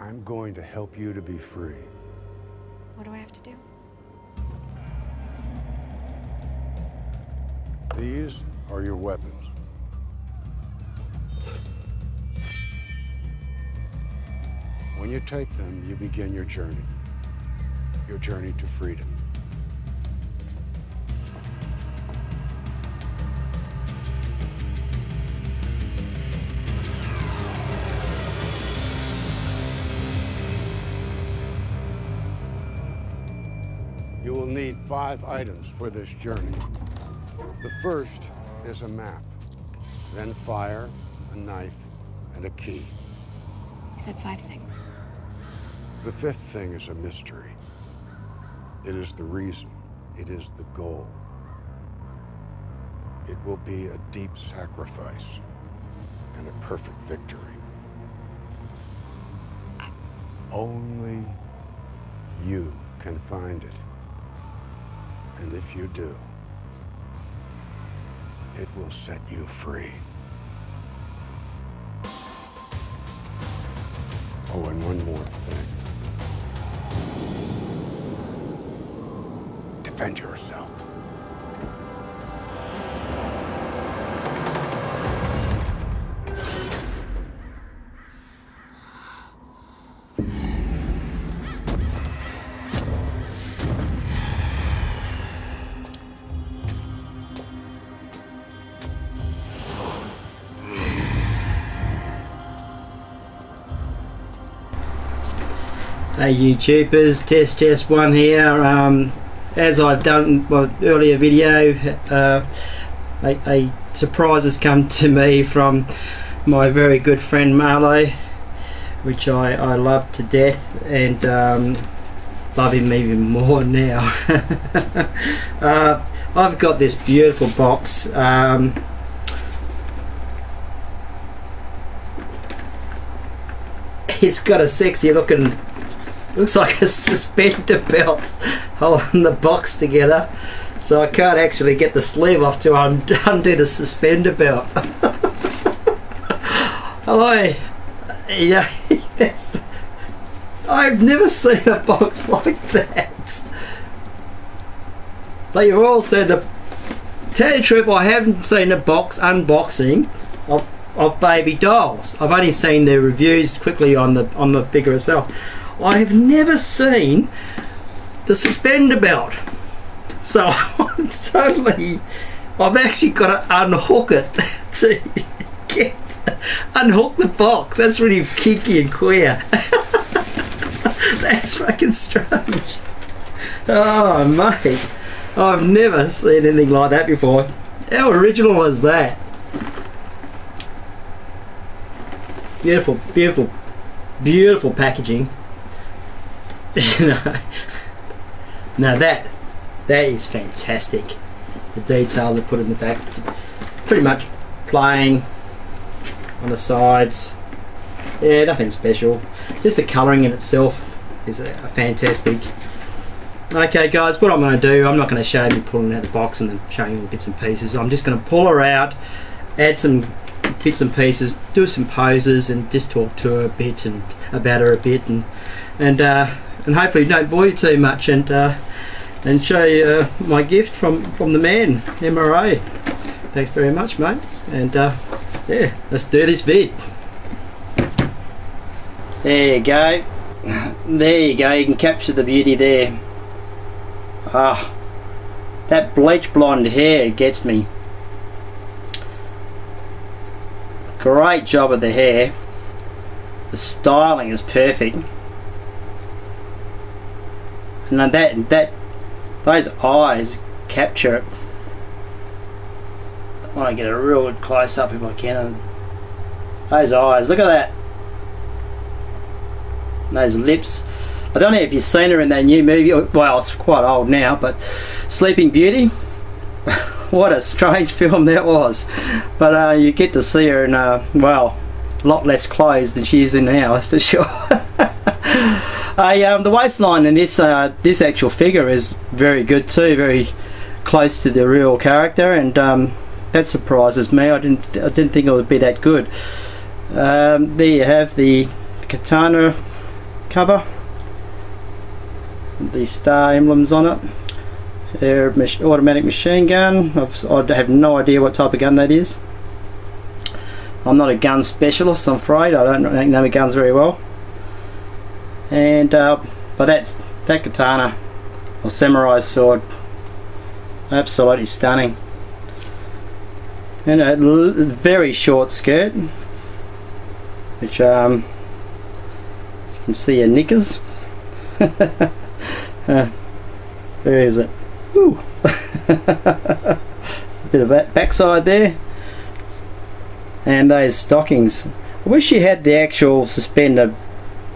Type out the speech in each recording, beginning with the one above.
I'm going to help you to be free. What do I have to do? These are your weapons. When you take them, you begin your journey. Your journey to freedom. Need five items for this journey. The first is a map, then fire, a knife, and a key. You said five things. The fifth thing is a mystery. It is the reason, it is the goal. It will be a deep sacrifice and a perfect victory. Only you can find it. And if you do, it will set you free. Oh, and one more thing. Defend yourself. Hey YouTubers, Tess Jess One here. Um, as I've done in my earlier video, uh, a, a surprise has come to me from my very good friend Marlo, which I, I love to death and um, love him even more now. uh, I've got this beautiful box. Um, it's got a sexy looking looks like a suspender belt holding the box together. So I can't actually get the sleeve off to un undo the suspender belt. Oh yeah that's I've never seen a box like that. But you've all said the tell you the truth I haven't seen a box unboxing of, of baby dolls. I've only seen the reviews quickly on the on the figure itself I have never seen the suspender belt. So I'm totally, I've actually got to unhook it to get, unhook the box. That's really kinky and queer. That's fucking strange. Oh mate, I've never seen anything like that before. How original was that? Beautiful, beautiful, beautiful packaging. now that that is fantastic. The detail they put in the back, pretty much plain on the sides. Yeah, nothing special. Just the colouring in itself is a, a fantastic. Okay guys, what I'm going to do, I'm not going to show you pulling out the box and then showing you bits and pieces. I'm just going to pull her out, add some bits and pieces, do some poses and just talk to her a bit and about her a bit and and uh, and hopefully don't bore you too much and uh, and show you uh, my gift from from the man MRA thanks very much mate and uh, yeah let's do this bit. There you go. There you go. You can capture the beauty there. Ah that bleach blonde hair gets me. Great job of the hair. The styling is perfect and that that those eyes capture it. I want to get a real close up if I can. Those eyes, look at that. And those lips. I don't know if you've seen her in that new movie. Well, it's quite old now, but Sleeping Beauty. what a strange film that was. But uh, you get to see her in, uh, well, a lot less clothes than she is in now, that's for sure. Uh, um, the waistline in this uh, this actual figure is very good too, very close to the real character, and um, that surprises me. I didn't I didn't think it would be that good. Um, there you have the katana cover. The star emblems on it. Air mach automatic machine gun. I've, I have no idea what type of gun that is. I'm not a gun specialist, I'm afraid. I don't know guns very well. And uh, but that that katana or samurai sword, absolutely stunning. And a very short skirt, which um, you can see your knickers. uh, where is it? Bit of that backside there and those stockings. I wish you had the actual suspender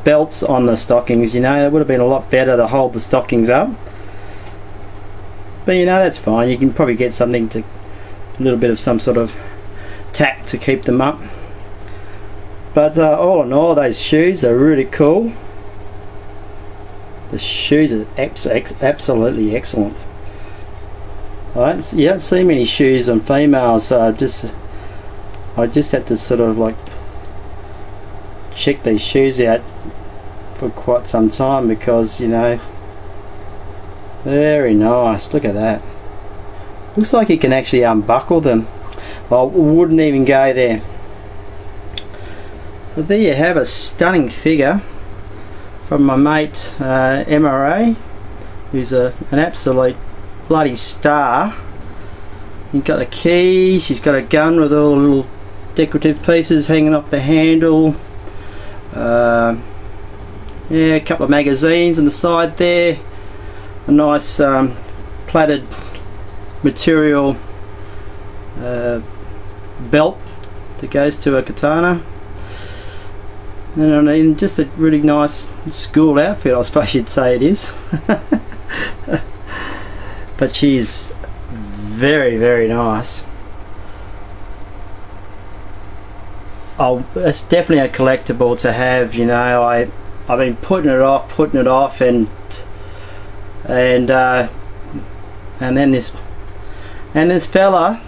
belts on the stockings, you know, it would have been a lot better to hold the stockings up. But you know, that's fine, you can probably get something to, a little bit of some sort of tack to keep them up. But uh, all in all, those shoes are really cool. The shoes are abs absolutely excellent. I don't, you don't see many shoes on females, so I just I just had to sort of like check these shoes out for quite some time because you know very nice. Look at that. Looks like you can actually unbuckle them. I wouldn't even go there. But there you have a stunning figure from my mate uh, MRA who's a, an absolute bloody star. You've got a key, she's got a gun with all the little decorative pieces hanging off the handle uh, yeah a couple of magazines on the side there. A nice um, plaited material uh, belt that goes to a katana. And I mean just a really nice school outfit I suppose you'd say it is. But she's very very nice oh, it's definitely a collectible to have. You know, I I've been putting it off, putting it off, and and uh, and then this and this fella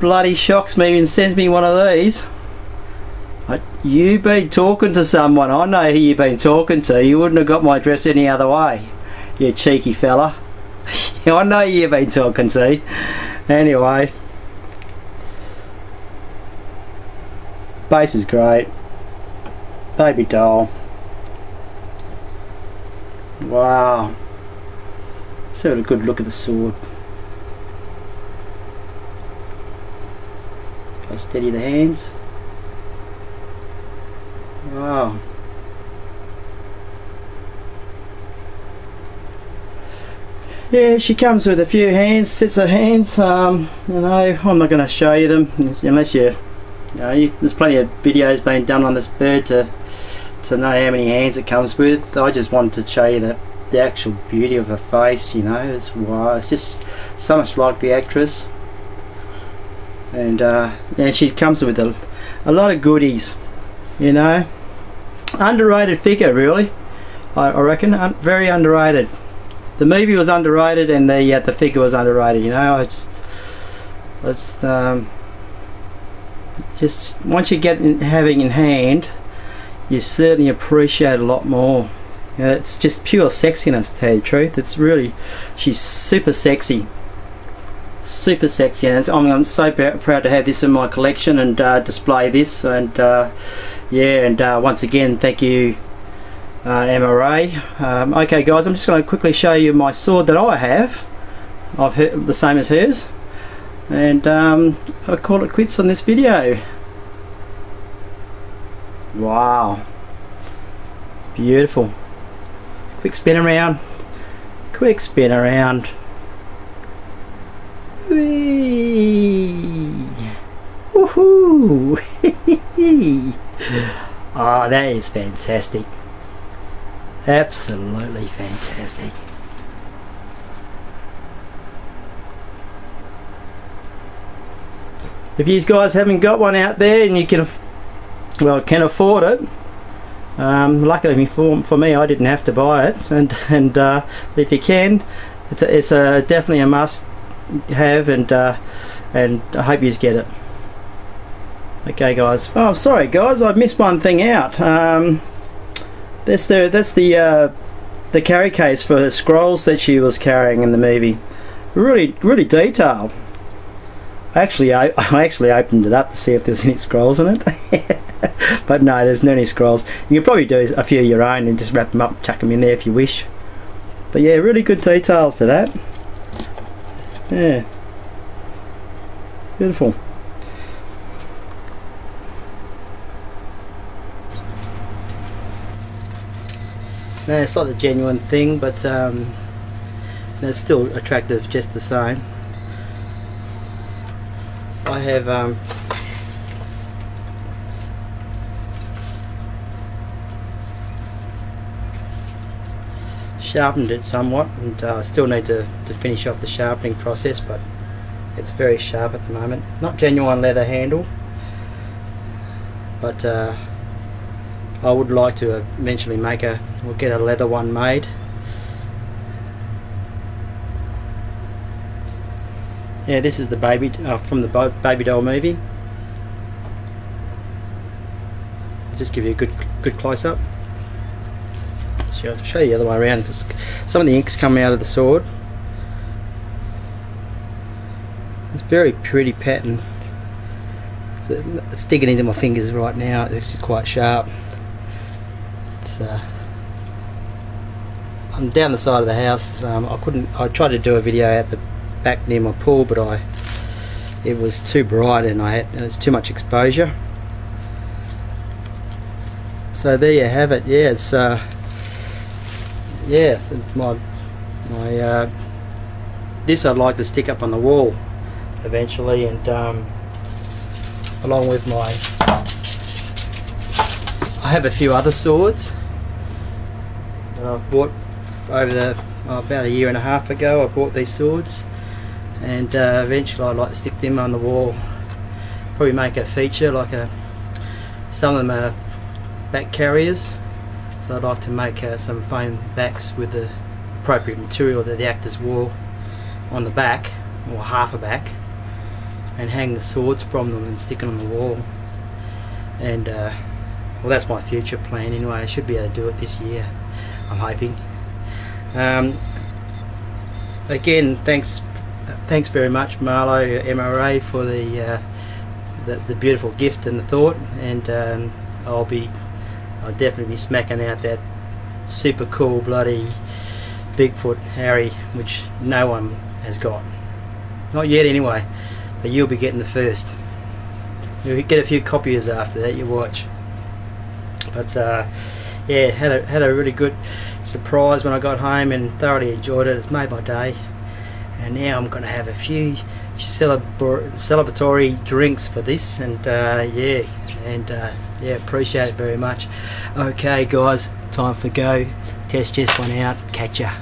bloody shocks me and sends me one of these. I, you been talking to someone. I know who you've been talking to. You wouldn't have got my address any other way. You cheeky fella. I know you've been talking to. Anyway. Base is great. Baby doll. Wow. Let's have a good look at the sword. I'll steady the hands. Wow. Yeah, she comes with a few hands, sets of hands. Um, you know, I'm not going to show you them unless you you know, you, there's plenty of videos being done on this bird to to know how many hands it comes with. I just wanted to show you the, the actual beauty of her face, you know, it's wow, it's just so much like the actress. And uh, yeah, she comes with a, a lot of goodies, you know. Underrated figure, really. I, I reckon, un very underrated. The movie was underrated, and the uh, the figure was underrated. You know, I just, I just um, just once you get in, having in hand you certainly appreciate a lot more. You know, it's just pure sexiness to tell you the truth. It's really she's super sexy. Super sexy. And I'm, I'm so proud to have this in my collection and uh, display this. And uh, yeah and uh, once again thank you uh, MRA um, okay guys I'm just going to quickly show you my sword that I have. I've the same as hers and um, I call it quits on this video wow beautiful quick spin around quick spin around Whee! Woohoo! oh, that is fantastic. Absolutely fantastic. If you guys haven't got one out there and you can well can afford it um, luckily for, for me I didn't have to buy it. And and uh, if you can it's a, it's a definitely a must have and uh, and I hope you get it. Okay guys. Oh sorry guys. I missed one thing out. Um, That's the that's the uh, the carry case for the scrolls that she was carrying in the movie. Really, really detailed. Actually, I, I actually opened it up to see if there's any scrolls in it. but no, there's no any scrolls. You can probably do a few of your own and just wrap them up, chuck them in there if you wish. But yeah, really good details to that. Yeah. Beautiful. No, it's not the genuine thing, but um, it's still attractive just the same. I have um, sharpened it somewhat and I uh, still need to, to finish off the sharpening process but it's very sharp at the moment. Not genuine leather handle but uh, I would like to eventually make a, we'll get a leather one made. Yeah, this is the baby uh, from the baby doll movie. I'll just give you a good good close up. So I'll show you the other way around because some of the ink's coming out of the sword. It's very pretty pattern. It's digging into my fingers right now. This is quite sharp. It's uh, I'm down the side of the house. Um, I couldn't. I tried to do a video at the back near my pool, but I it was too bright and I had it's too much exposure. So there you have it. Yeah, it's uh, yeah my my uh, this I'd like to stick up on the wall eventually, and um, along with my I have a few other swords that I've bought over the oh, about a year and a half ago. I bought these swords and uh, eventually I'd like to stick them on the wall. Probably make a feature like a some of them are back carriers. So I'd like to make uh, some foam backs with the appropriate material that the actors wore on the back or half a back and hang the swords from them and stick them on the wall. And uh, well that's my future plan anyway. I should be able to do it this year I'm hoping. Um, again thanks thanks very much Marlo MRA for the, uh, the, the beautiful gift and the thought. And um, I'll be I'll definitely be smacking out that super cool bloody Bigfoot Harry which no one has got. Not yet anyway but you'll be getting the first. You'll get a few copies after that you watch. But uh, yeah had a, had a really good surprise when I got home and thoroughly enjoyed it. It's made my day and now I'm going to have a few celebratory drinks for this and uh, yeah and uh, yeah appreciate it very much. Okay guys time for go. Tess Jess One out. Catch ya